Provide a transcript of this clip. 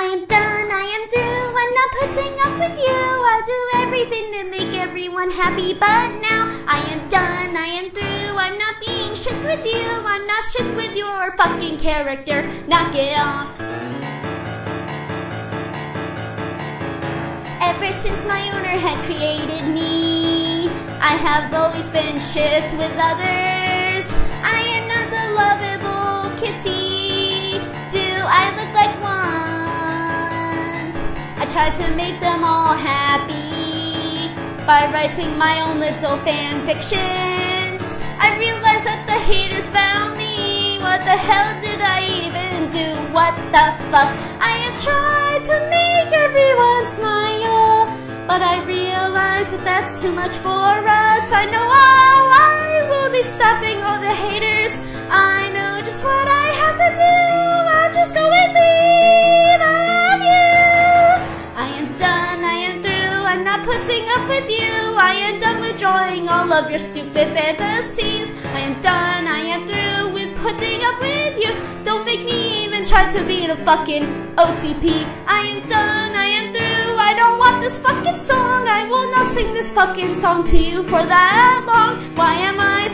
I am done, I am through, I'm not putting up with you. I'll do everything to make everyone happy, but now I am done, I am through, I'm not being shit with you. I'm not shit with your fucking character. Knock it off. Ever since my owner had created me, I have always been shipped with others. I am not a lovable kitty. Tried to make them all happy by writing my own little fan fictions. I realized that the haters found me. What the hell did I even do? What the fuck? I have tried to make everyone smile, but I realize that that's too much for us. I know how I will be stopping all the haters. I'm not putting up with you. I am done with drawing all of your stupid fantasies. I am done. I am through with putting up with you. Don't make me even try to be in a fucking OTP. I am done. I am through. I don't want this fucking song. I will not sing this fucking song to you for that long. Why am I